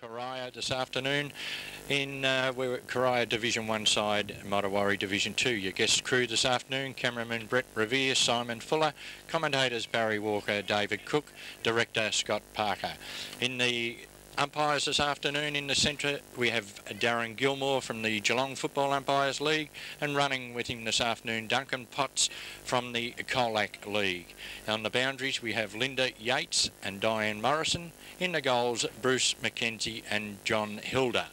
Corio this afternoon in uh, we're at Corio Division 1 side, Modewarre Division 2. Your guest crew this afternoon, cameraman Brett Revere, Simon Fuller, commentators Barry Walker, David Cook, director Scott Parker. In the umpires this afternoon in the centre we have Darren Gilmore from the Geelong Football Umpires League and running with him this afternoon Duncan Potts from the Colac League. On the boundaries we have Linda Yates and Diane Morrison. In the goals Bruce McKenzie and John Hilda.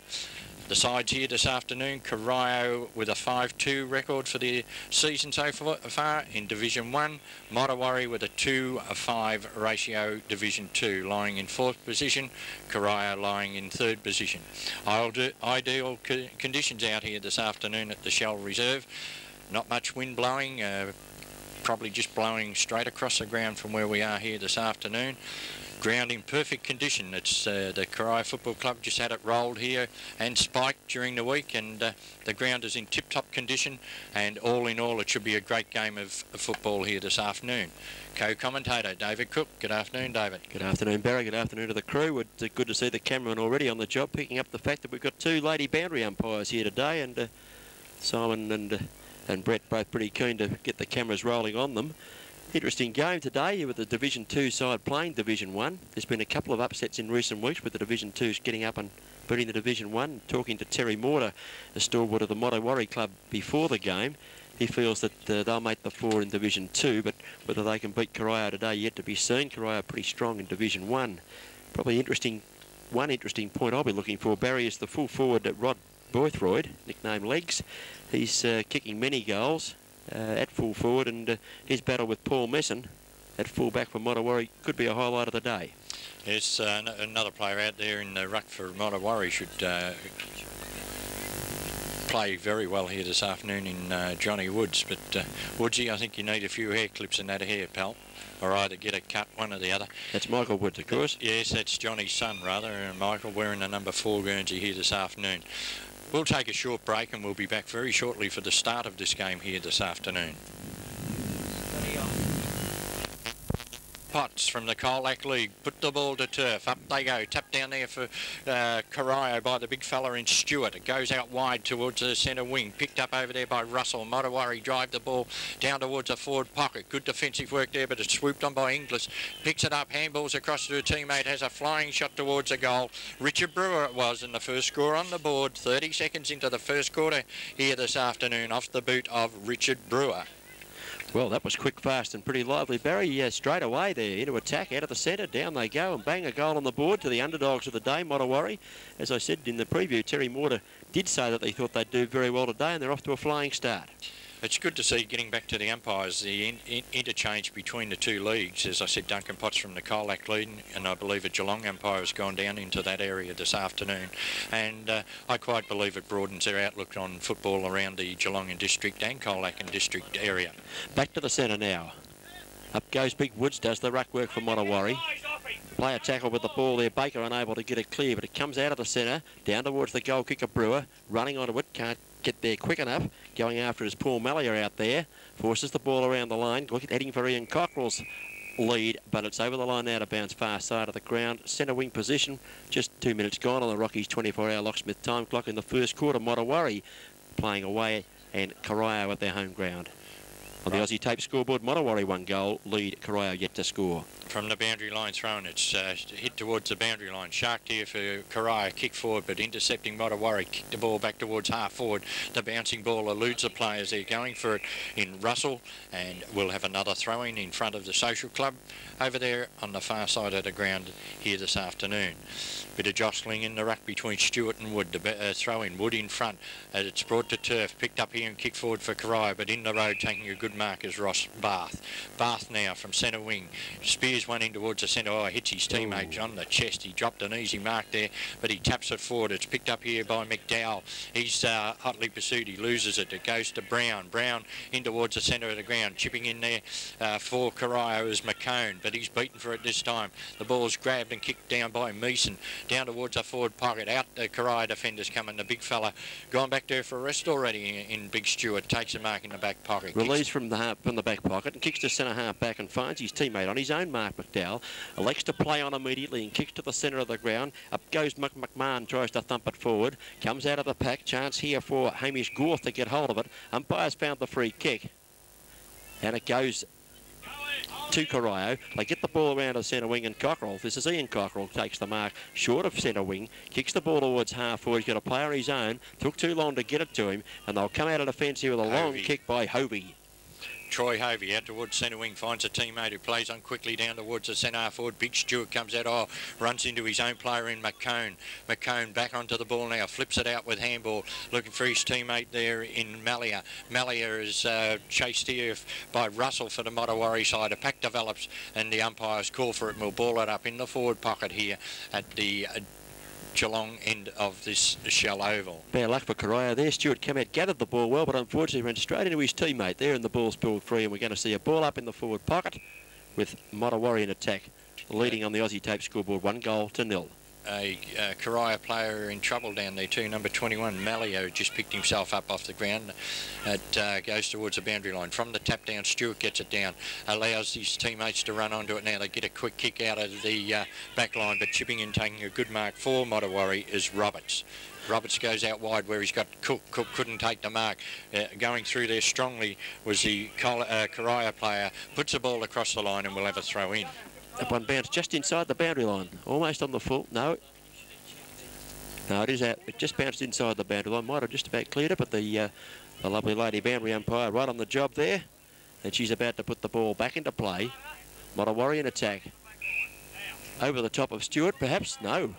The sides here this afternoon, Corio with a 5-2 record for the season so far in Division 1, Modewarre with a 2-5 ratio Division 2, lying in fourth position, Corio lying in third position. Ideal conditions out here this afternoon at the Shell Reserve. Not much wind blowing, uh, probably just blowing straight across the ground from where we are here this afternoon ground in perfect condition. It's uh, the Corio Football Club just had it rolled here and spiked during the week and uh, the ground is in tip-top condition and all in all it should be a great game of, of football here this afternoon. Co-commentator David Cook. Good afternoon, David. Good afternoon, Barry. Good afternoon to the crew. It's uh, good to see the cameraman already on the job, picking up the fact that we've got two lady boundary umpires here today and uh, Simon and, uh, and Brett both pretty keen to get the cameras rolling on them. Interesting game today with the Division 2 side playing Division 1. There's been a couple of upsets in recent weeks with the Division 2s getting up and beating the Division 1. Talking to Terry Morter, the stalwart of the Modewarre Club before the game, he feels that uh, they'll make the four in Division 2, but whether they can beat Corio today yet to be seen. Corio pretty strong in Division 1. Probably interesting, one interesting point I'll be looking for, Barry, is the full forward Rod Boothroyd, nicknamed Legs. He's uh, kicking many goals uh, at full forward and uh, his battle with Paul Meeson at full back for Modewarre could be a highlight of the day. Yes, uh, another player out there in the ruck for Modewarre should uh, play very well here this afternoon in uh, Johnny Woods. But uh, Woodsy, I think you need a few hair clips in that hair, pal, or either get a cut, one or the other. That's Michael Woods, of course. Yes, that's Johnny's son, rather, and Michael wearing the number four Guernsey here this afternoon. We'll take a short break and we'll be back very shortly for the start of this game here this afternoon. Potts from the Colac League. Put the ball to turf. Up they go. Tap down there for uh, by the big fella in Stewart. It goes out wide towards the centre wing. Picked up over there by Russell. Modewarre drive the ball down towards a forward pocket. Good defensive work there, but it's swooped on by Inglis. Picks it up. Handballs across to a teammate. Has a flying shot towards a goal. Richard Brewer it was in the first score on the board. 30 seconds into the first quarter here this afternoon off the boot of Richard Brewer. Well, that was quick, fast and pretty lively. Barry yeah, straight away there into attack out of the centre. Down they go and bang a goal on the board to the underdogs of the day, Modewarre. As I said in the preview, Terry Morter did say that they thought they'd do very well today and they're off to a flying start it's good to see getting back to the umpires, the in, in, interchange between the two leagues. As I said, Duncan Potts from the Colac lead, and I believe a Geelong umpire has gone down into that area this afternoon. And uh, I quite believe it broadens their outlook on football around the Geelong and District and Colac and District area. Back to the centre now. Up goes Big Woods, does the ruck work for Modewarre. Play a tackle with the ball there. Baker unable to get it clear, but it comes out of the centre, down towards the goal kicker Brewer, running onto it, can't get there quick enough. Going after his Paul Mallier out there. Forces the ball around the line. Look at Heading for Ian Cockrell's lead, but it's over the line now to bounce far side of the ground. Centre wing position. Just two minutes gone on the Rockies 24-hour locksmith time clock in the first quarter. Modewarre playing away and Corio at their home ground. On the Aussie tape scoreboard, Modewarre one goal, lead Corio yet to score. From the boundary line thrown, it's uh, hit towards the boundary line. Shark here for Corio, kick forward, but intercepting Modewarre, kick the ball back towards half forward. The bouncing ball eludes the players. They're going for it in Russell, and we'll have another throw-in in front of the social club over there on the far side of the ground here this afternoon. Bit of jostling in the ruck between Stewart and Wood. The uh, throw in Wood in front. As it's brought to turf. Picked up here and kicked forward for Corio, but in the road taking a good mark is Ross Bath. Bath now from centre wing. Spears one in towards the centre. Oh, hits his teammate on the chest. He dropped an easy mark there, but he taps it forward. It's picked up here by McDowell. He's uh, hotly pursued. He loses it. It goes to Brown. Brown in towards the centre of the ground. Chipping in there uh, for Corio is McCone, but he's beaten for it this time. The ball's grabbed and kicked down by Meeson down towards the forward pocket. Out the Corio defenders coming. The big fella gone back there for a rest already in, in Big Stewart. Takes a mark in the back pocket. Released from the half, from the back pocket and kicks to centre half back and finds his teammate on his own mark McDowell. Elects to play on immediately and kicks to the centre of the ground. Up goes McMahon, tries to thump it forward. Comes out of the pack. Chance here for Hamish Gorth to get hold of it. Umpires found the free kick. And it goes to Corio. They get the ball around to centre wing and Cockerell. This is Ian Cockerell takes the mark short of centre wing, kicks the ball towards half forward. He's got a player his own. Took too long to get it to him, and they'll come out of defence here with a long kick by Hovey. Troy Hovey out towards centre wing, finds a teammate who plays on quickly down towards the centre forward. Big Stewart comes out, oh, runs into his own player in McCone. McCone back onto the ball now, flips it out with handball, looking for his teammate there in Malia. Malia is uh, chased here by Russell for the Modewarre side. A pack develops and the umpires call for it and we'll ball it up in the forward pocket here at the uh, Geelong end of this shell oval. Bad luck for Corio there. Came out, gathered the ball well, but unfortunately ran straight into his teammate there, and the ball spilled free, and we're going to see a ball up in the forward pocket with Modewarre in attack, leading on the Aussie tape scoreboard, one goal to nil a, a Corio player in trouble down there too. Number 21, Malio, just picked himself up off the ground. It uh, goes towards the boundary line. From the tap down, Stewart gets it down, allows his teammates to run onto it now. They get a quick kick out of the uh, back line, but chipping in, taking a good mark for Modewarre is Roberts. Roberts goes out wide where he's got Cook. Cook couldn't take the mark. Uh, going through there strongly was the uh, player. Puts the ball across the line and will have a throw in. That one bounced just inside the boundary line, almost on the full. No. No, it is out. It just bounced inside the boundary line. Might have just about cleared it, but the, uh, the lovely lady boundary umpire right on the job there. And she's about to put the ball back into play. Modewarre in attack. Over the top of Stewart, perhaps? No.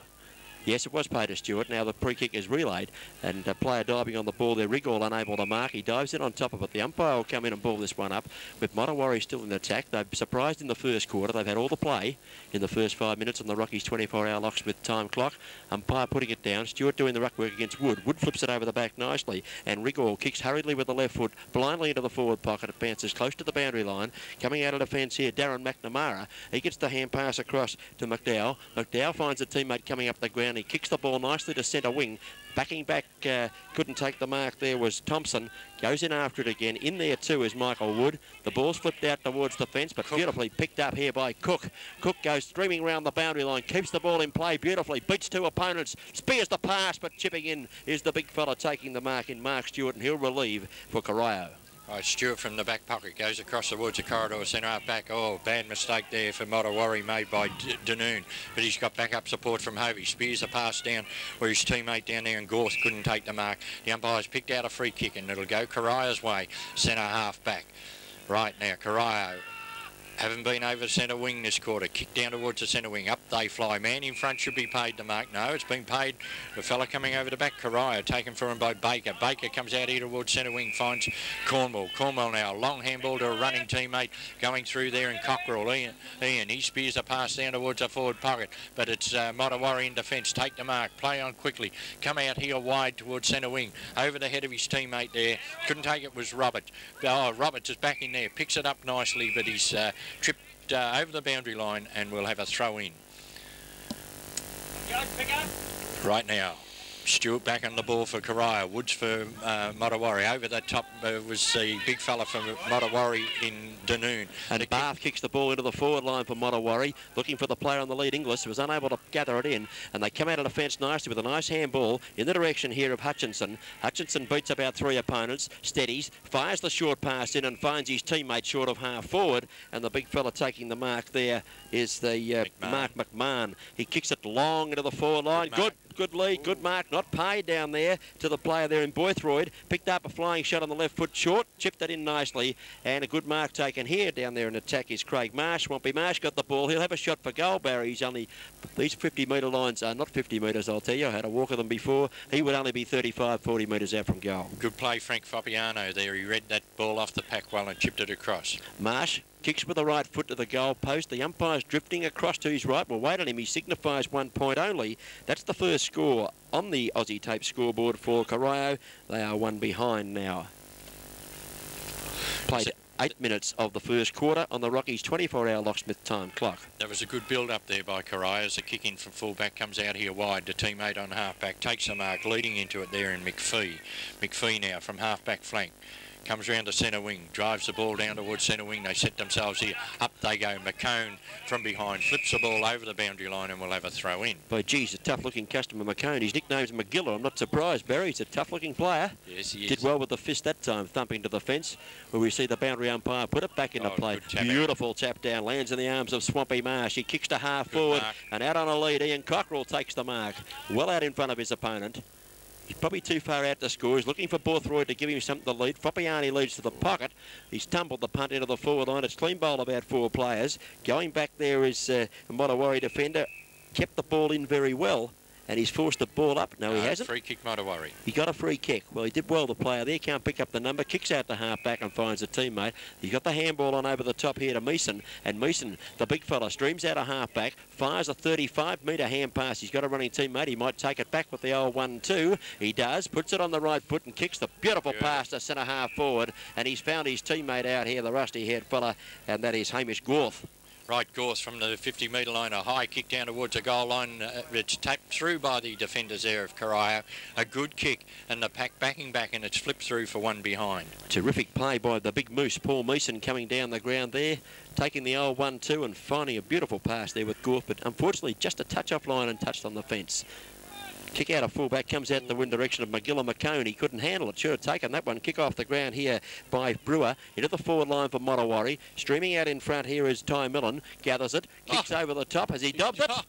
Yes, it was paid to Stewart. Now the pre kick is relayed, and a player diving on the ball there. Rigall unable to mark. He dives in on top of it. The umpire will come in and ball this one up. With Modewarre still in attack, they've surprised in the first quarter. They've had all the play in the first five minutes on the Rockies 24-hour locksmith time clock. Umpire putting it down. Stewart doing the ruck work against Wood. Wood flips it over the back nicely, and Rigall kicks hurriedly with the left foot, blindly into the forward pocket. It bounces close to the boundary line. Coming out of defence here, Darren McNamara. He gets the hand pass across to McDowell. McDowell finds a teammate coming up the ground he kicks the ball nicely to centre wing. Backing back, uh, couldn't take the mark there was Thompson. Goes in after it again. In there too is Michael Wood. The ball's flipped out towards the fence, but Cook. beautifully picked up here by Cook. Cook goes streaming around the boundary line, keeps the ball in play beautifully, beats two opponents, spears the pass, but chipping in is the big fella taking the mark in Mark Stewart, and he'll relieve for Right, Stewart from the back pocket goes across the woods, a corridor, centre half back. Oh, bad mistake there for Modewarre made by Danoon. But he's got backup support from Hovey. Spears a pass down where his teammate down there and Gorth couldn't take the mark. The umpire's picked out a free kick and it'll go Corio's way, centre half back. Right now, Corio haven't been over centre wing this quarter. Kick down towards the centre wing. Up they fly. Man in front should be paid the mark. No, it's been paid. The fella coming over the back, Corio, taken for him by Baker. Baker comes out here towards centre wing, finds Cornwall. Cornwall now, long handball to a running teammate going through there in Cockerell. Ian, Ian he spears a pass down towards the forward pocket, but it's uh, Modewarre in defence. Take the mark. Play on quickly. Come out here wide towards centre wing. Over the head of his teammate there. Couldn't take it was Roberts. Oh, Roberts is back in there. Picks it up nicely, but he's uh, tripped uh, over the boundary line and we'll have a throw in. Right now. Stewart back on the ball for Corio. Woods for uh, Modewarre. Over the top uh, was the big fella from Modewarre in Danoon. And the Bath kicks the ball into the forward line for Modewarre, looking for the player on the lead, Inglis, was unable to gather it in. And they come out of the fence nicely with a nice handball in the direction here of Hutchinson. Hutchinson beats about three opponents, steadies, fires the short pass in and finds his teammate short of half forward. And the big fella taking the mark there is the uh, McMahon. Mark McMahon. He kicks it long into the forward line. McMahon. Good good lead, good mark, not paid down there to the player there in Boothroyd. Picked up a flying shot on the left foot short, chipped it in nicely, and a good mark taken here down there in attack is Craig Marsh. Swampy Marsh got the ball. He'll have a shot for goal, Barry. He's only, these 50 metre lines are not 50 metres, I'll tell you. I had a walk of them before. He would only be 35, 40 metres out from goal. Good play, Frank Foppiano there. He read that ball off the pack well and chipped it across. Marsh Kicks with the right foot to the goal post. The umpire's drifting across to his right. We'll wait on him. He signifies one point only. That's the first score on the Aussie tape scoreboard for Corio. They are one behind now. Played eight minutes of the first quarter on the Rockies 24-hour locksmith time clock. That was a good build-up there by Corio as the kick in from fullback comes out here wide. The teammate on halfback takes the mark, leading into it there in McPhee. McPhee now from halfback flank comes round to centre wing, drives the ball down towards centre wing. They set themselves here. Up they go. McCone from behind flips the ball over the boundary line and will have a throw in. But geez, a tough-looking customer, McCone. His nickname's McGiller. I'm not surprised, Barry. He's a tough-looking player. Yes, he is. Did well with the fist that time, thumping to the fence, where we see the boundary umpire put it back into Oh, play. good tap out. Beautiful tap down, lands in the arms of Swampy Marsh. He kicks to half forward, mark. and out on a lead, Ian Cockrell takes the mark. Well out in front of his opponent. He's probably too far out to score. He's looking for Boothroyd to give him something to lead. Foppiani leads to the pocket. He's tumbled the punt into the forward line. It's clean bowl about four players. Going back there is uh, a Modewarre defender. Kept the ball in very well. And he's forced the ball up. No, he hasn't. Free kick, Modewarre. He got a free kick. Well, he did well, the player there. Can't pick up the number. Kicks out the half back and finds a teammate. He's got the handball on over the top here to Meeson. And Meeson, the big fella, streams out a half back, fires a 35 metre hand pass. He's got a running teammate. He might take it back with the old 1-2. He does. Puts it on the right foot and kicks the beautiful Good. pass to centre half forward. And he's found his teammate out here, the rusty haired fella, and that is Hamish Gorth. Right, Gorth from the 50 metre line, a high kick down towards the goal line. Uh, it's tapped through by the defenders there of Corio. A good kick, and the pack backing back, and it's flipped through for one behind. Terrific play by the big moose, Paul Meeson, coming down the ground there, taking the old 1-2 and finding a beautiful pass there with Gorth, but unfortunately just a touch off line and touched on the fence. Kick out of fullback, comes out in the wind direction of McGilla McCone. He couldn't handle it, should have taken that one. Kick off the ground here by Brewer. Into the forward line for Modewarre. Streaming out in front here is Ty Millen. Gathers it, kicks ah. over the top. Has he dobbed it? Ah.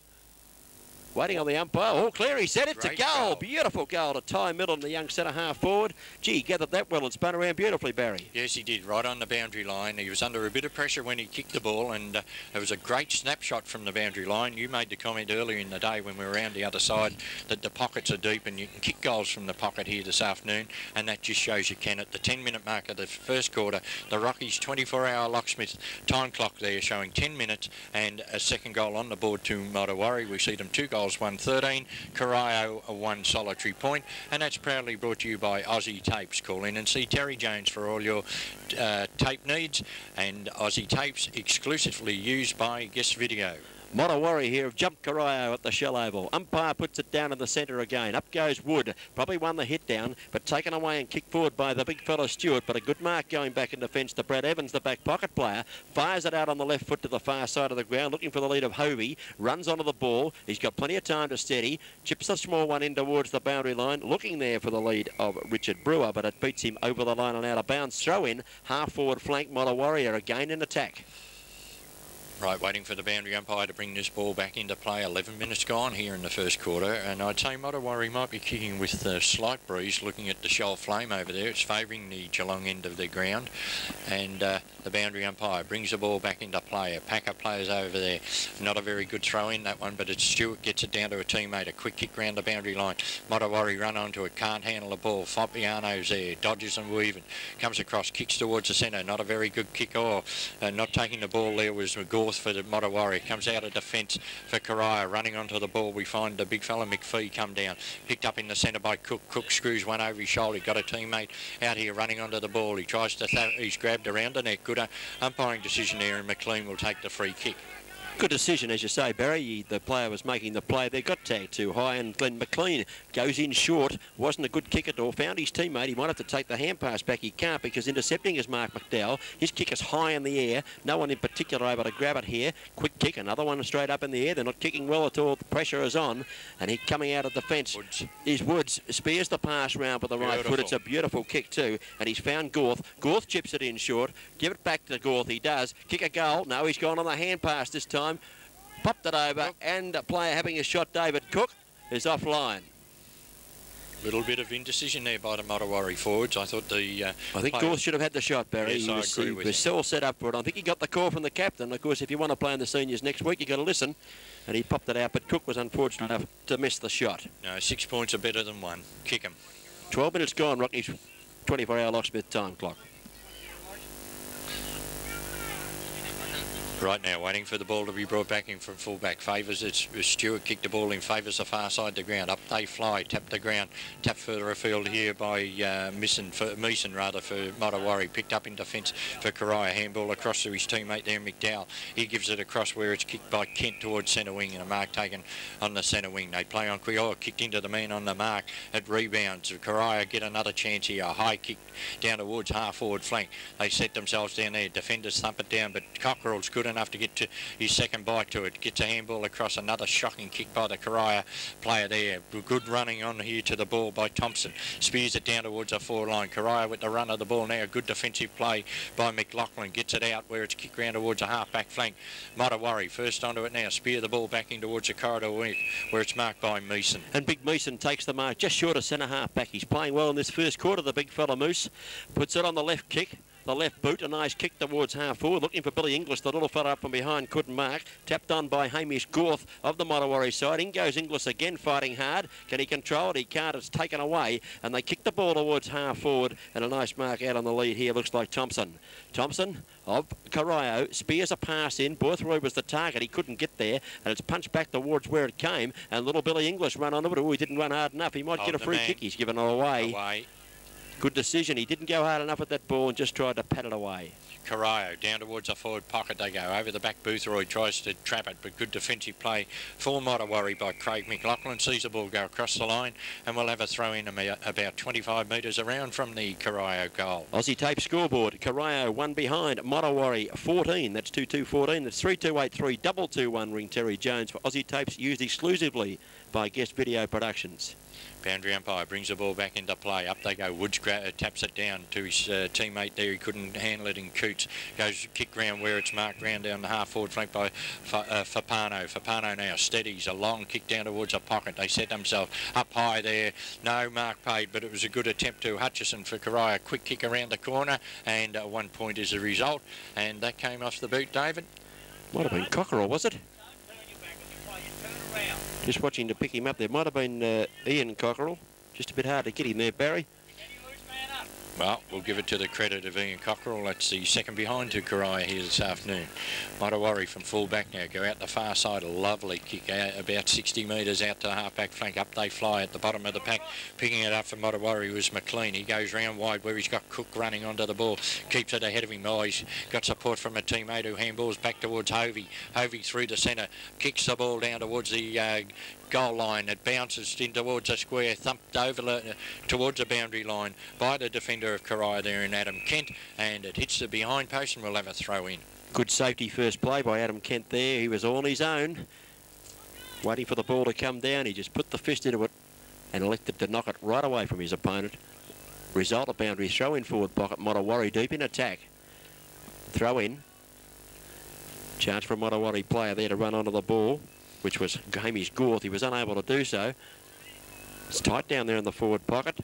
Waiting on the umpire. All clear, he said. It's Great a goal. goal. Beautiful goal to Ty Millen, the young centre half forward. Gee, gathered that well and spun around beautifully, Barry. Yes, he did, right on the boundary line. He was under a bit of pressure when he kicked the ball, and uh, it was a great snapshot from the boundary line. You made the comment earlier in the day when we were around the other side that the pockets are deep and you can kick goals from the pocket here this afternoon, and that just shows you can. At the 10-minute mark of the first quarter, the Rockies 24-hour locksmith time clock there showing 10 minutes and a second goal on the board to Modewarre. We see them two goals, 113. Corio a one solitary point, and that's proudly brought to you by Aussie Tapes. Call in and see Terry Jones for all your uh, tape needs, and Aussie Tapes exclusively used by Guest Video. Modewarre here have jumped Corio at the shell oval. Umpire puts it down in the centre again. Up goes Wood. Probably won the hit down, but taken away and kicked forward by the big fella Stewart. But a good mark going back in defence to Brad Evans, the back pocket player. Fires it out on the left foot to the far side of the ground, looking for the lead of Hovey. Runs onto the ball. He's got plenty of time to steady. Chips a small one in towards the boundary line, looking there for the lead of Richard Brewer, but it beats him over the line and out of bounds. Throw in, half forward flank. Modewarre again in attack. Right, waiting for the boundary umpire to bring this ball back into play. 11 minutes gone here in the first quarter, and I'd say Modewarre might be kicking with a slight breeze looking at the Shell Flame over there. It's favouring the Geelong end of the ground, and uh, the boundary umpire brings the ball back into play. A pack of players over there. Not a very good throw in that one, but it's Stewart gets it down to a teammate. A quick kick round the boundary line. Modewarre run onto it, can't handle the ball. Fabiano's there, dodges and weaving. Comes across, kicks towards the centre. Not a very good kick or uh, not taking the ball there was Gorth for the Modewarre. Comes out of defence for Corio. Running onto the ball, we find the big fella McPhee come down. Picked up in the centre by Cook. Cook screws one over his shoulder. Got a teammate out here running onto the ball. He tries to, he's grabbed around the neck. Good uh, umpiring decision there, and McLean will take the free kick. Good decision, as you say, Barry. The player was making the play They got tagged too high, and Glenn McLean goes in short. Wasn't a good kick at all. Found his teammate. He might have to take the hand pass back. He can't because intercepting is Mark McDowell. His kick is high in the air. No one in particular able to grab it here. Quick kick, another one straight up in the air. They're not kicking well at all. The pressure is on, and he coming out of the fence. Woods. Is Woods spears the pass round with the right foot. It's a beautiful kick too, and he's found Gorth. Gorth chips it in short. Give it back to Gorth. He does. Kick a goal. No, he's gone on the hand pass this time. Popped it over, and a player having a shot, David Cook, is offline. Little bit of indecision there by the Modewarre forwards. I thought the uh, I think player- should have had the shot, Barry. Yes, he I was, agree he with was you. all set up for it. I think he got the call from the captain. Of course, if you want to play in the seniors next week, you've got to listen. And he popped it out, but Cook was unfortunate enough to miss the shot. No, six points are better than one. Kick him. 12 minutes gone, Rocky's 24-hour locksmith time clock. Right now, waiting for the ball to be brought back in from fullback. Favours it. Stewart kicked the ball in, favours the far side the ground. Up they fly, tap the ground, tap further afield here by uh, Misson, for, Meeson rather, for Modewarre. Picked up in defence for Corio. Handball across to his teammate there, McDowell. He gives it across where it's kicked by Kent towards centre wing and a mark taken on the centre wing. They play on Quioa, kicked into the man on the mark. It rebounds. Corio get another chance here. A high kick down towards half forward flank. They set themselves down there. Defenders thump it down, but Cockerell's good enough to get to his second bite to it. Gets a handball across. Another shocking kick by the Corio player there. Good running on here to the ball by Thompson. Spears it down towards the four line. Corio with the run of the ball now. Good defensive play by McLaughlin. Gets it out where it's kicked round towards a half back flank. Modewarre first onto it now. Spear the ball back in towards the corridor where it's marked by Meeson. And Big Meeson takes the mark just short of centre half back. He's playing well in this first quarter, the big fella Moose. Puts it on the left kick the left boot. A nice kick towards half forward. Looking for Billy Inglis. The little fella up from behind couldn't mark. Tapped on by Hamish Gorth of the Modewarre side. In goes Inglis again, fighting hard. Can he control it? He can't. It's taken away. And they kick the ball towards half forward. And a nice mark out on the lead here. Looks like Thompson. Thompson of Corio spears a pass in. Boothroyd was the target. He couldn't get there. And it's punched back towards where it came. And little Billy Inglis run onto it. Oh, he didn't run hard enough. He might get a free kick. He's given it away. away. Good decision. He didn't go hard enough at that ball and just tried to pat it away. Corio down towards the forward pocket they go. Over the back, Boothroyd tries to trap it, but good defensive play for Modewarre by Craig McLaughlin. Sees the ball go across the line, and we'll have a throw in about 25 metres around from the Corio goal. Aussie tape scoreboard. Corio one behind. Modewarre 14. That's 2-2-14. That's 3-2-8-3. Double 2-1 ring Terry Jones for Aussie tapes used exclusively by Guest Video Productions. Boundary umpire brings the ball back into play. Up they go. Woods uh, taps it down to his uh, teammate there. He couldn't handle it in Coots. Goes kick round where it's marked round down the half forward flank by uh, Fapano. Fapano now steadies. A long kick down towards a pocket. They set themselves up high there. No mark paid, but it was a good attempt to Hutchison for Corio. Quick kick around the corner and uh, one point is the result. And that came off the boot, David. Might have been Cockerell, was it? Just watching to pick him up. There might have been uh, Ian Cockerell. Just a bit hard to get him there, Barry. Well, we'll give it to the credit of Ian Cockerell. That's the second behind to Corio here this afternoon. Modewarre from full back now. Go out the far side. A lovely kick out about 60 metres out to the half-back flank. Up they fly at the bottom of the pack. Picking it up for Modewarre was McLean. He goes round wide where he's got Cook running onto the ball. Keeps it ahead of him. Oh, he's got support from a teammate who handballs back towards Hovey. Hovey through the centre. Kicks the ball down towards the uh, goal line. It bounces in towards a square, thumped over uh, towards the boundary line by the defender of Corio there in Adam Kent, and it hits the behind post and we'll have a throw in. Good safety first play by Adam Kent there. He was all on his own, waiting for the ball to come down. He just put the fist into it and elected to knock it right away from his opponent. Result of boundary throw in forward pocket. Modewarre deep in attack. Throw in. Chance for a Modewarre player there to run onto the ball which was Hamish Gorth. He was unable to do so. It's tight down there in the forward pocket.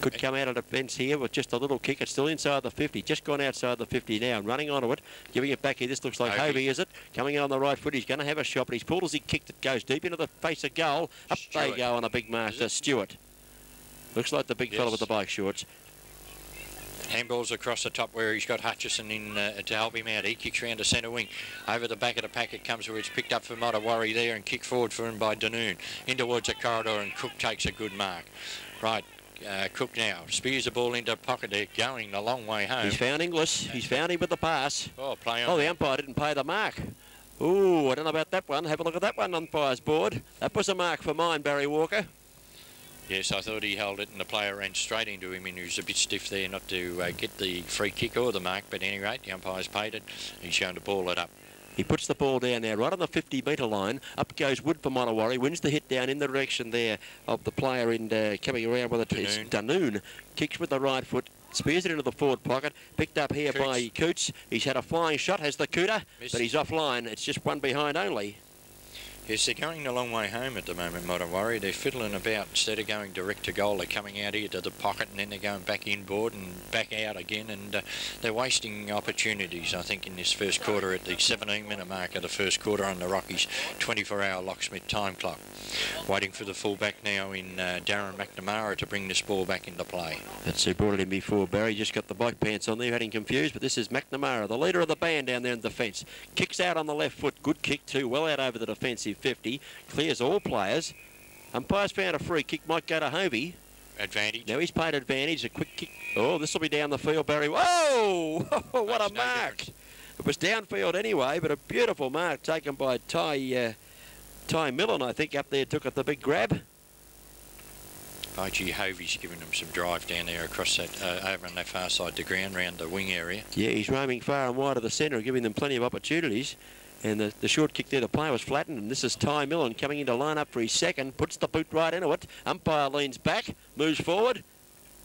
Could come out of defence here with just a little kick. It's still inside the 50. Just gone outside the 50 now. Running onto it. Giving it back here. This looks like Hovey, is it? Coming on the right foot. He's going to have a shot, but he's pulled as he kicked it. Goes deep into the face of goal. Up Stewart. they go on a big master. Stewart. Looks like the big yes. fellow with the bike shorts. Handballs across the top where he's got Hutchison in uh, to help him out. He kicks round to centre wing. Over the back of the packet comes where it's picked up for Modewarre there and kicked forward for him by Danoon. In towards the corridor and Cook takes a good mark. Right, uh, Cook now spears the ball into pocket there, going the long way home. He's found Inglis. He's found him with the pass. Oh, play on. Oh, the umpire didn't pay the mark. Ooh, I don't know about that one. Have a look at that one on umpire's board. That was a mark for mine, Barry Walker. Yes, I thought he held it and the player ran straight into him and he was a bit stiff there not to uh, get the free kick or the mark, but at any rate, the umpire's paid it. He's shown to ball it up. He puts the ball down there, right on the 50 metre line. Up goes Wood for Modewarre, wins the hit down in the direction there of the player in uh, coming around with it. Danoon. Danoon. Kicks with the right foot, spears it into the forward pocket. Picked up here Coots. by Coots. He's had a flying shot, has the cooter, Missed. but he's offline. It's just one behind only. Yes, they're going a long way home at the moment, Modewarre. They're fiddling about. Instead of going direct to goal, they're coming out here to the pocket and then they're going back inboard and back out again. And uh, they're wasting opportunities, I think, in this first quarter at the 17 minute mark of the first quarter on the Rockies 24 hour locksmith time clock. Waiting for the fullback now in uh, Darren McNamara to bring this ball back into play. That's who brought it in before. Barry just got the bike pants on there, had him confused, but this is McNamara, the leader of the band down there in defence. Kicks out on the left foot, good kick too, well out over the defensive 50, clears all players. Umpire's found a free kick, might go to Hovey. Advantage. Now he's played advantage, a quick kick. Oh, this will be down the field, Barry. Whoa! what Makes a no mark! difference. It was downfield anyway, but a beautiful mark taken by Ty uh, Ty Millen, I think, up there took it the big grab. IG Hovey's giving them some drive down there across that, uh, over on that far side of the ground, round the wing area. Yeah, he's roaming far and wide of the centre, giving them plenty of opportunities. And the, the short kick there, the play was flattened, and this is Ty Millen coming into line up for his second, puts the boot right into it. Umpire leans back, moves forward.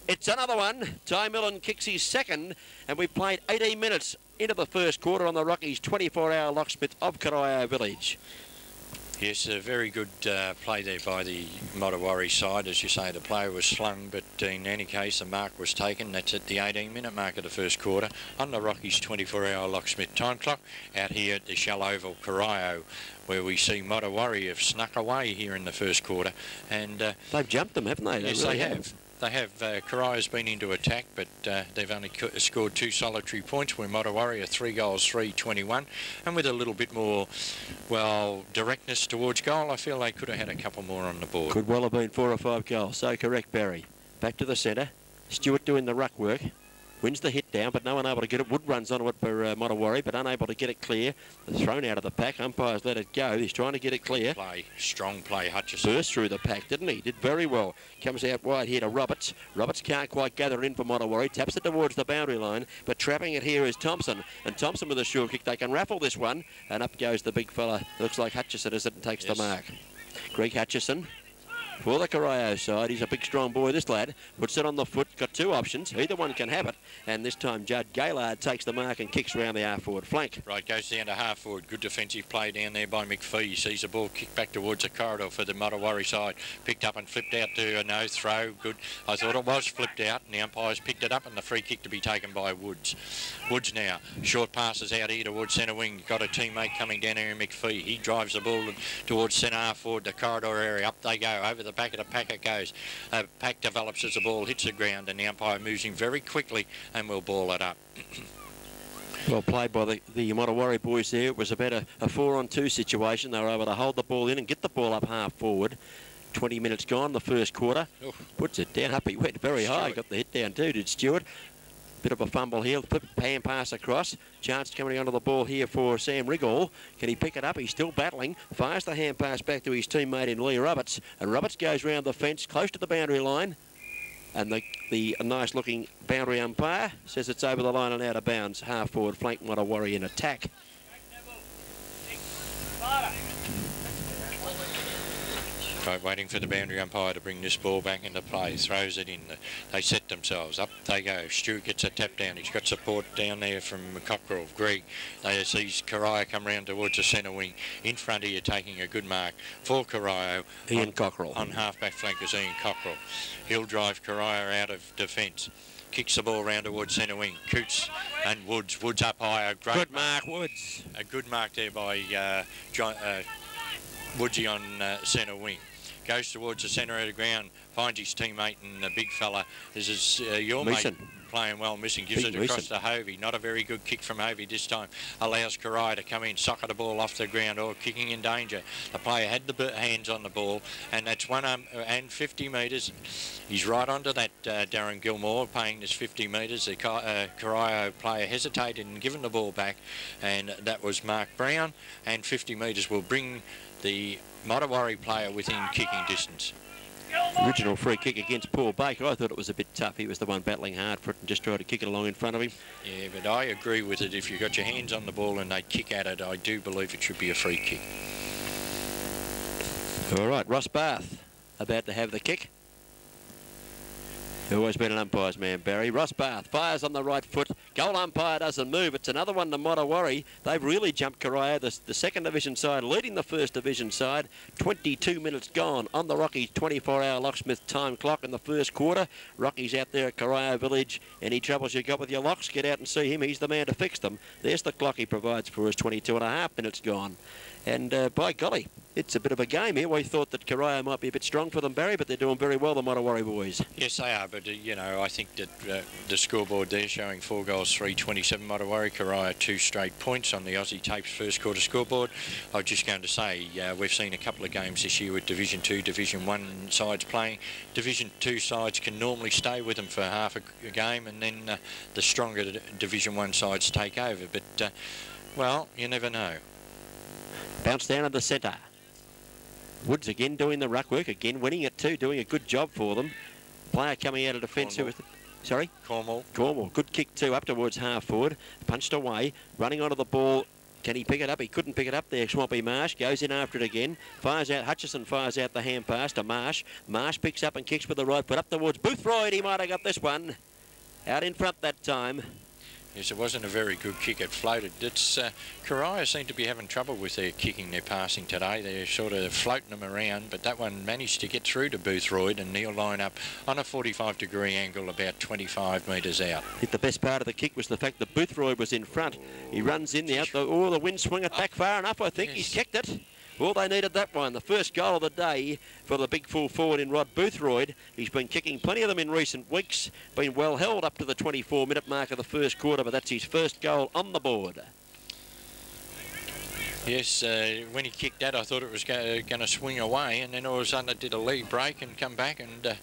It's another one. Ty Millen kicks his second, and we've played 18 minutes into the first quarter on the Rockies 24-hour locksmith of Corio Village. Yes, a very good uh, play there by the Modewarre side. As you say, the play was slung, but in any case, the mark was taken. That's at the 18-minute mark of the first quarter on the Rockies 24-hour locksmith time clock out here at the Shell Oval, Corio, where we see Modewarre have snuck away here in the first quarter. And uh, They've jumped them, haven't they? yes, really they have. They have. Uh, Corio's been into attack, but uh, they've only co- scored two solitary points. Where Modewarre are three goals, three twenty-one, and with a little bit more, well, directness towards goal, I feel they could have had a couple more on the board. Could well have been four or five goals. So correct, Barry. Back to the centre. Stewart doing the ruck work. Wins the hit down, but no one able to get it. Wood runs onto it for uh, Modewarre, but unable to get it clear. Thrown out of the pack. Umpires let it go. He's trying to get it clear. Play, strong play, Hutchison. Burst through the pack, didn't he? Did very well. Comes out wide here to Roberts. Roberts can't quite gather it in for Modewarre. Taps it towards the boundary line, but trapping it here is Thompson. And Thompson with a sure kick. They can raffle this one. And up goes the big fella. Looks like Hutchison as it and takes Yes. the mark. Greg Hutchison for the Corio side. He's a big, strong boy, this lad. Puts it on the foot. Got two options. Either one can have it. And this time, Judd Gaylard takes the mark and kicks round the half forward flank. Right, goes down to half forward. Good defensive play down there by McPhee. Sees the ball kicked back towards the corridor for the Modewarre side. Picked up and flipped out to a no throw. Good. I thought it was flipped out, and the umpires picked it up, and the free kick to be taken by Woods. Woods now. Short passes out here towards centre wing. Got a teammate coming down here, McPhee. He drives the ball towards centre half forward, the corridor area. Up they go. Over the back of the pack it goes. Uh, pack develops as the ball hits the ground, and the umpire moves him very quickly and will ball it up. Well played by the, the Modewarre boys there. It was about a, a four-on-two situation. They were able to hold the ball in and get the ball up half forward. 20 minutes gone, the first quarter. Oof. Puts it down, up he went very high. Got the hit down too, did Stewart. Bit of a fumble here, flip pan pass across. Chance coming onto the ball here for Sam Rigall. Can he pick it up? He's still battling. Fires the hand pass back to his teammate in Lee Roberts. And Roberts goes round the fence, close to the boundary line. And the, the nice looking boundary umpire says it's over the line and out of bounds. Half forward flank, Modewarre in attack. Right, waiting for the boundary umpire to bring this ball back into play. Throws it in. They set themselves up. They go. Stewart gets a tap down. He's got support down there from Cockrell. Greg. They sees Corio come round towards the centre wing. In front here, taking a good mark for Corio. Ian on, Cockrell. On half-back flank is Ian Cockrell. He'll drive Corio out of defence. Kicks the ball round towards centre wing. Coots and Woods. Woods up higher. Great Good mark, Woods. a good mark there by uh, John, uh, Woodsy on uh, centre wing. Goes towards the centre of the ground, finds his teammate and the big fella. This is uh, your mate playing well. Missing gives Pete it across Meeson. to Hovey. Not a very good kick from Hovey this time. Allows Corio to come in, socket the ball off the ground or kicking in danger. The player had the hands on the ball and that's one um, and 50 metres. He's right onto that uh, Darren Gilmore paying this 50 metres. The uh, player hesitated and given the ball back and that was Mark Brown and 50 metres will bring the Modewarre player within kicking distance. Original free kick against Paul Baker. I thought it was a bit tough. He was the one battling hard for it and just tried to kick it along in front of him. Yeah, but I agree with it. If you've got your hands on the ball and they kick at it, I do believe it should be a free kick. All right, Ross Bath about to have the kick. Always been an umpire's man, Barry. Ross Bath fires on the right foot, Goal umpire doesn't move. It's another one to Modewarre. They've really jumped Corio, the, the second division side, leading the first division side. 22 minutes gone on the Rockies 24-hour locksmith time clock in the first quarter. Rockies out there at Corio Village. Any troubles you got with your locks, get out and see him. He's the man to fix them. There's the clock he provides for us. 22 and a half minutes gone. And uh, by golly, it's a bit of a game here. We thought that Corio might be a bit strong for them, Barry, but they're doing very well, the Modewarre boys. Yes, they are, but, uh, you know, I think that uh, the scoreboard there showing four goals, 327 Modewarre, Corio two straight points on the Aussie Tapes first quarter scoreboard. I was just going to say, uh, we've seen a couple of games this year with Division 2, Division 1 sides playing. Division 2 sides can normally stay with them for half a, a game and then uh, the stronger Division 1 sides take over. But, uh, well, you never know. Bounce down in the centre. Woods again doing the ruck work, again winning it too, doing a good job for them. Player coming out of defence. Sorry? Cornwall. Cornwall. Good kick too, up towards half forward. Punched away, running onto the ball. Can he pick it up? He couldn't pick it up there. Swampy Marsh goes in after it again. Fires out. Hutchison fires out the hand pass to Marsh. Marsh picks up and kicks with the right foot up towards Boothroyd. He might have got this one. Out in front that time. Yes, it wasn't a very good kick. It floated. It's uh, Corio seem to be having trouble with their kicking, their passing today. They're sort of floating them around, but that one managed to get through to Boothroyd and Neil line up on a 45 degree angle about 25 metres out. I think the best part of the kick was the fact that Boothroyd was in front. He runs in there. Oh, the wind swung it back far enough. I think yes. he's kicked it. Well, they needed that one. The first goal of the day for the big full forward in Rod Boothroyd. He's been kicking plenty of them in recent weeks. Been well held up to the 24-minute mark of the first quarter, but that's his first goal on the board. Yes, uh, when he kicked that, I thought it was going to swing away, and then all of a sudden it did a leg break and come back and uh,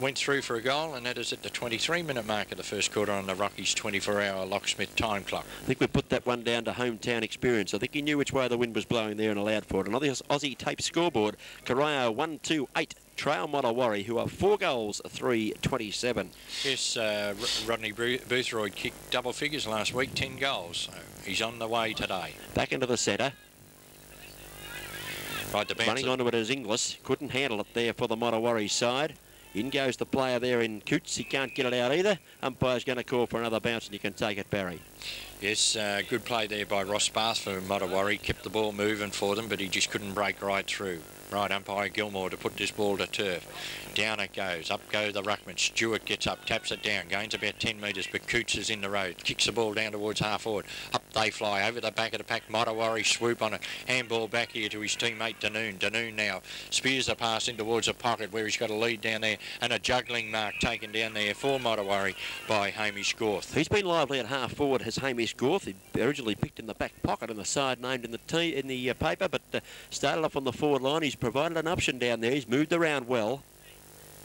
went through for a goal, and that is at the 23-minute mark of the first quarter on the Rockies' 24-hour locksmith time clock. I think we put that one down to hometown experience. I think he knew which way the wind was blowing there and allowed for it. Another Aussie tape scoreboard, Corio 128. Trail Modewarre, who are four goals, 327. Yes, uh, Rodney Boothroyd kicked double figures last week, 10 goals. So he's on the way today. Back into the centre. Right, the Running onto it as Inglis. Couldn't handle it there for the Modewarre side. In goes the player there in Coots. He can't get it out either. Umpire's going to call for another bounce and you can take it, Barry. Yes, uh, good play there by Ross Bath for Modewarre. Kept the ball moving for them, but he just couldn't break right through. Right, umpire Gilmore to put this ball to turf. Down it goes. Up go the ruckman. Stewart gets up, taps it down. Gains about 10 metres, but Coots is in the road. Kicks the ball down towards half forward. Up they fly over the back of the pack. Modewarre swoop on it. Handball back here to his teammate Danoon. Danoon now spears the pass in towards the pocket where he's got a lead down there and a juggling mark taken down there for Motowari by Hamish Gorth. He's been lively at half forward, has Hamish Gorth. He originally picked in the back pocket and the side named in the t in the uh, paper, but uh, started off on the forward line. He's provided an option down there. He's moved around well.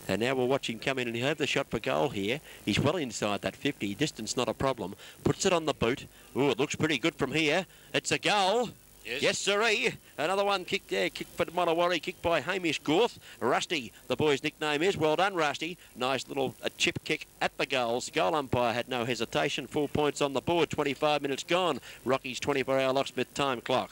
And now we'll watch him come in and he'll have the shot for goal here. He's well inside that 50. Distance not a problem. Puts it on the boot. Oh, it looks pretty good from here. It's a goal. Yes, yes sirree. Eh? Another one kicked uh, there. Kick for Modewarre. Kicked by Hamish Gorth. Rusty, the boy's nickname is. Well done, Rusty. Nice little a chip kick at the goals. Goal umpire had no hesitation. Four points on the board. 25 minutes gone. Rocky's 24-hour locksmith time clock.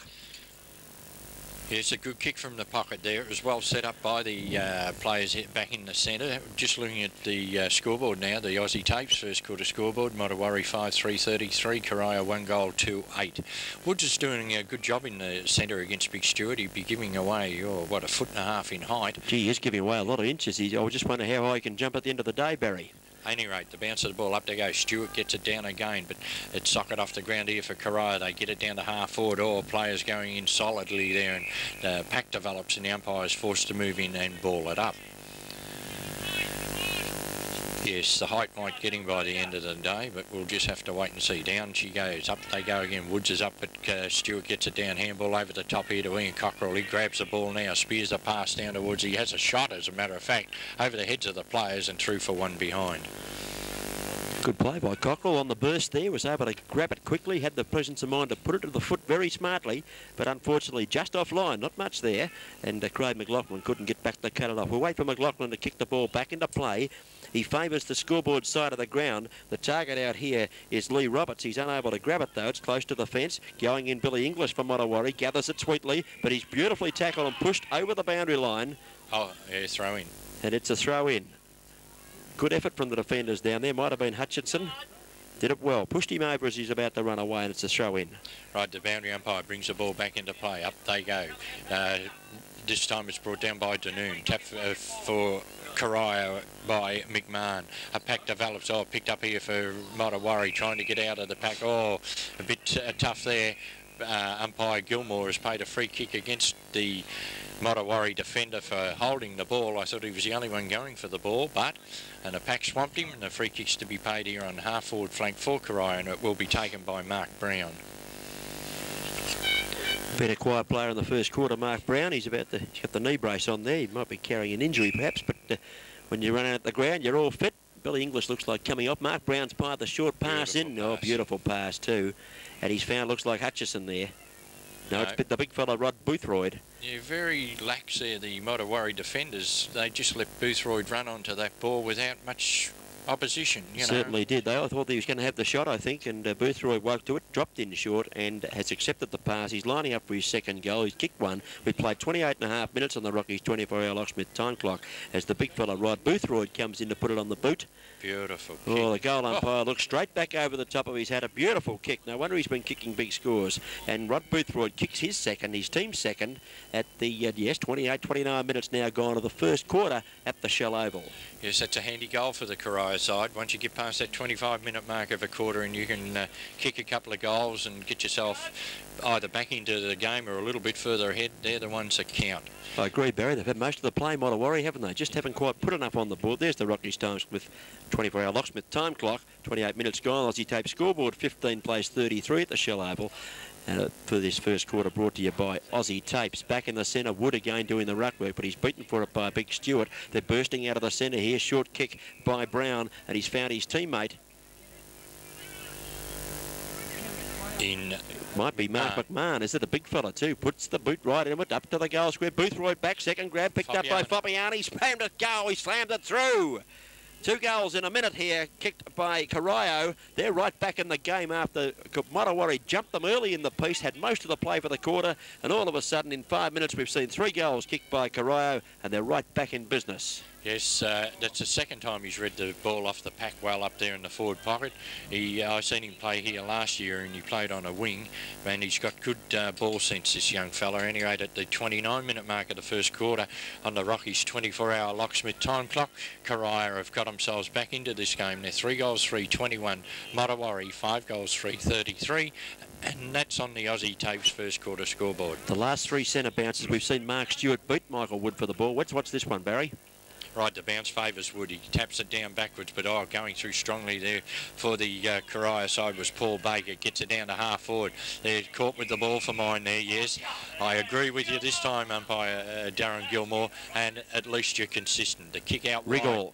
It's a good kick from the pocket there. It was well set up by the uh, players back in the centre. Just looking at the uh, scoreboard now, the Aussie Tapes first quarter scoreboard. Modewarre 5 3 33, Corio 1 goal 2 8. Woods is doing a good job in the centre against Big Stewart. He'd be giving away, oh, what, a foot and a half in height. Gee, he's giving away a lot of inches. He, I just wonder how high he can jump at the end of the day, Barry any rate, the bounce of the ball up they go. Stewart gets it down again, but it's socket off the ground here for Corio. They get it down to half forward. All players going in solidly there, and the pack develops, and the umpire is forced to move in and ball it up. Yes, the height might get him by the end of the day, but we'll just have to wait and see. Down she goes. Up they go again. Woods is up, but uh, Stewart gets it down. Handball over the top here to Ian Cockrell. He grabs the ball now, spears the pass down to Woods. He has a shot, as a matter of fact, over the heads of the players and through for one behind. Good play by Cockrell on the burst there, was able to grab it quickly, had the presence of mind to put it to the foot very smartly, but unfortunately just offline, not much there, and uh, Craig McLaughlin couldn't get back to cut it off. We'll wait for McLaughlin to kick the ball back into play. He favours the scoreboard side of the ground. The target out here is Lee Roberts. He's unable to grab it though. It's close to the fence. Going in Billy Inglis for Modewarre. Gathers it sweetly, but he's beautifully tackled and pushed over the boundary line. Oh, yeah, throw in. And it's a throw in. Good effort from the defenders down there. Might have been Hutchinson. Did it well. Pushed him over as he's about to run away, and it's a throw in. Right, the boundary umpire brings the ball back into play. Up they go. Uh, this time it's brought down by Danoon. Tap uh, for Corio by McMahon. A pack develops. Oh, picked up here for Modewarre, trying to get out of the pack. Oh, a bit uh, tough there. Uh, umpire Gilmore has paid a free kick against the Modewarre defender for holding the ball. I thought he was the only one going for the ball, but and the pack swamped him, and the free kick's to be paid here on half forward flank for Corio, and it will be taken by Mark Brown. Been a quiet player in the first quarter, Mark Brown. He's about to, he's got the knee brace on there. He might be carrying an injury perhaps, but uh, when you run out at the ground, you're all fit. Billy Inglis looks like coming up. Mark Brown's part the short pass Beautiful in. Oh, beautiful pass too. And he's found, looks like Hutchison there. No, No. it's the big fella Rod Boothroyd. Yeah, very lax there, the Modewarre defenders. They just let Boothroyd run onto that ball without much opposition, you know. Certainly did. They I thought he was going to have the shot, I think, and uh, Boothroyd woke to it, dropped in short, and has accepted the pass. He's lining up for his second goal. He's kicked one. We've played 28 and a half minutes on the Rockies 24-hour locksmith time clock as the big fella Rod Boothroyd comes in to put it on the boot. Beautiful Oh, the goal umpire looks straight back over the top of his head. A beautiful kick. No wonder he's been kicking big scores. And Rod Boothroyd kicks his second, his team's second, at the, uh, yes, 28, 29 minutes now gone of the first quarter at the Shell Oval. Yes, that's a handy goal for the Corio side. Once you get past that 25-minute mark of a quarter and you can uh, kick a couple of goals and get yourself either back into the game or a little bit further ahead, they're the ones that count. I agree, Barry. They've had most of the play, Modewarre, haven't they? Just haven't quite put enough on the board. There's the Rockies Times with 24-hour locksmith time clock. 28 minutes gone. Aussie Tape scoreboard 15 plays 33 at the Shell Oval. Uh, for this first quarter brought to you by Aussie Tapes. Back in the centre, Wood again doing the ruck work, but he's beaten for it by Big Stewart. They're bursting out of the centre here. Short kick by Brown, and he's found his teammate. In Might be Mark Ah. McMahon. Is it a big fella too? Puts the boot right in it, up to the goal square. Boothroyd back, second grab, picked up by Foppiani. Slammed it goal, he slammed it through. Two goals in a minute here, kicked by Corio. They're right back in the game after Modewarre jumped them early in the piece, had most of the play for the quarter, and all of a sudden in five minutes we've seen three goals kicked by Corio, and they're right back in business. Yes, uh, that's the second time he's read the ball off the pack well up there in the forward pocket. He, uh, I seen him play here last year, and he played on a wing, and he's got good uh, ball sense. This young fella. Anyway, at the 29-minute mark of the first quarter, on the Rockies' 24-hour locksmith time clock, Corio have got themselves back into this game. They're three goals, three, 21. Modewarre, five goals, three, 33, and that's on the Aussie Tapes first quarter scoreboard. The last three centre bounces, we've seen Mark Stewart beat Michael Wood for the ball. Let's watch this one, Barry. Right, the bounce favours Wood. He taps it down backwards, but oh, going through strongly there for the uh, side was Paul Baker. Gets it down to half forward. They're caught with the ball for mine there, yes. I agree with you this time, umpire uh, Darren Gilmore, and at least you're consistent. The kick out wide.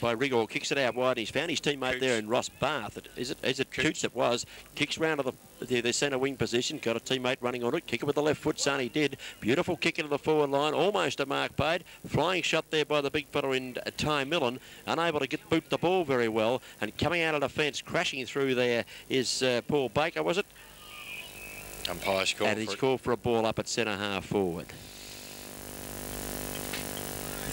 By Riggle kicks it out wide. He's found his teammate Coots. there in Ross Bath. Is it? Is it Coots. Coots? It was. Kicks round to the, the, the centre wing position. Got a teammate running on it. Kick it with the left foot. Sonny did. Beautiful kick into the forward line. Almost a mark paid. Flying shot there by the big fella in uh, Ty Millen. Unable to get boot the ball very well. And coming out of the fence, crashing through there is uh, Paul Baker. Was it? Umpire's called and he's called for a ball up at centre half forward.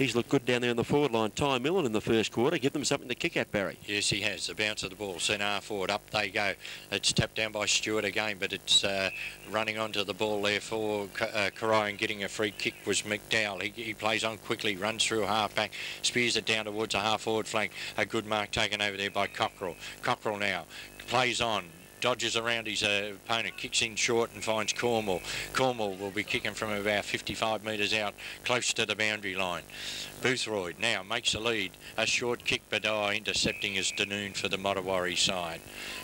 He's looked good down there in the forward line. Ty Millen in the first quarter. Give them something to kick at, Barry. Yes, he has. The bounce of the ball, centre forward, up they go. It's tapped down by Stewart again, but it's uh, running onto the ball there for uh, and getting a free kick was McDowell. He, he plays on quickly, runs through half back, spears it down towards a half forward flank. A good mark taken over there by Cockrell. Cockrell now plays on. Dodges around his uh, opponent, kicks in short and finds Cornwall. Cornwall will be kicking from about 55 metres out, close to the boundary line. Boothroyd now makes the lead. A short kick, oh, intercepting is Danoon for the Modewarre side.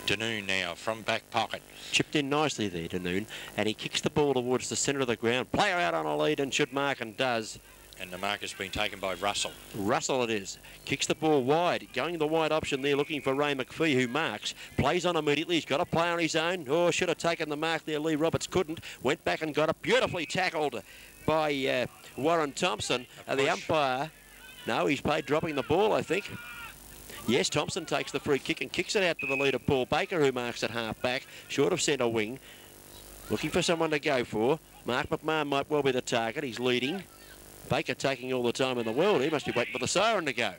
Danoon now from back pocket. Chipped in nicely there, Danoon, and he kicks the ball towards the centre of the ground. Player out on a lead and should mark and does. And the mark has been taken by Russell. Russell it is. Kicks the ball wide. Going the wide option there, looking for Ray McPhee, who marks. Plays on immediately. He's got a play on his own. Oh, should have taken the mark there. Lee Roberts couldn't. Went back and got it. Beautifully tackled by uh, Warren Thompson. Uh, the umpire, no, he's played dropping the ball, I think. Yes, Thompson takes the free kick and kicks it out to the leader, Paul Baker, who marks at half back, short of centre wing. Looking for someone to go for. Mark McMahon might well be the target. He's leading. Baker taking all the time in the world. He must be waiting for the siren to go.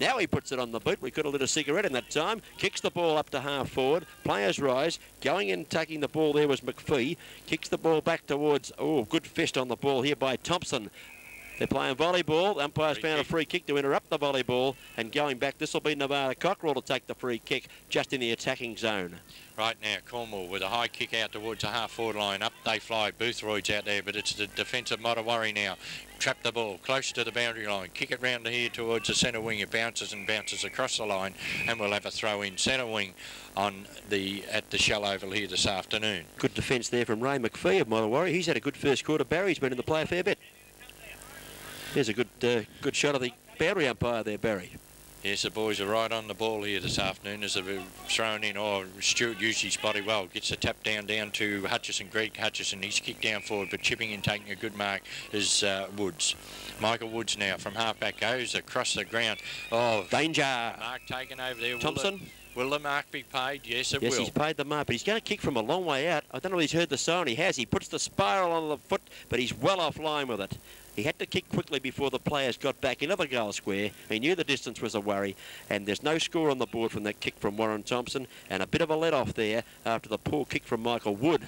Now he puts it on the boot. We could have lit a cigarette in that time. Kicks the ball up to half forward. Players rise. Going in, taking the ball there was McPhee. Kicks the ball back towards, oh, good fist on the ball here by Thompson. They're playing volleyball. The umpire's found a free kick to interrupt the volleyball. And going back, this will be Nevada Cockrell to take the free kick just in the attacking zone. Right now, Cornwall with a high kick out towards the half-forward line. Up they fly. Boothroyd's out there, but it's the defensive Modewarre now. Trap the ball close to the boundary line. Kick it round here towards the centre wing. It bounces and bounces across the line, and we'll have a throw in centre wing on the at the shell oval here this afternoon. Good defence there from Ray McPhee of Modewarre. He's had a good first quarter. Barry's been in the play a fair bit. There's a good uh, good shot of the boundary umpire there, Barry. Yes, the boys are right on the ball here this afternoon as they've thrown in. Oh, Stewart used his body well. Gets the tap down down to Hutchison, Greg Hutchison. He's kicked down forward, but chipping and taking a good mark is uh, Woods. Michael Woods now from halfback goes across the ground. Oh, danger! Mark taken over there. Thompson. Will the mark be paid? Yes, it yes, will. Yes, he's paid the mark, but he's going to kick from a long way out. I don't know if he's heard the siren. He has. He puts the spiral on the foot, but he's well off line with it. He had to kick quickly before the players got back into the goal square. He knew the distance was a worry, and there's no score on the board from that kick from Warren Thompson, and a bit of a let-off there after the poor kick from Michael Wood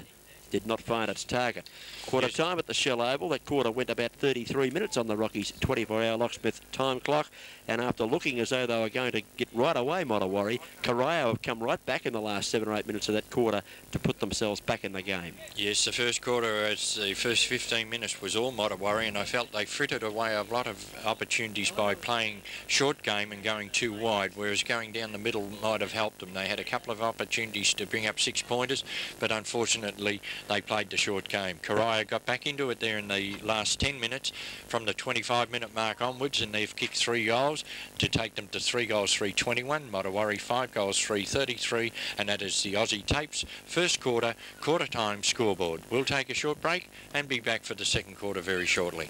did not find its target. Quarter yes. time at the Shell Oval. That quarter went about 33 minutes on the Rockies 24-hour locksmith time clock. And after looking as though they were going to get right away, Modewarre, Corio have come right back in the last seven or eight minutes of that quarter to put themselves back in the game. Yes, the first quarter, as the first 15 minutes was all Modewarre, and I felt they frittered away a lot of opportunities by playing short game and going too wide, whereas going down the middle might have helped them. They had a couple of opportunities to bring up six pointers, but unfortunately they played the short game. Corio got back into it there in the last 10 minutes from the 25 minute mark onwards, and they've kicked three goals to take them to three goals, 321. Modewarre, five goals, 333, and that is the Aussie Tapes first quarter, quarter time scoreboard. We'll take a short break and be back for the second quarter very shortly.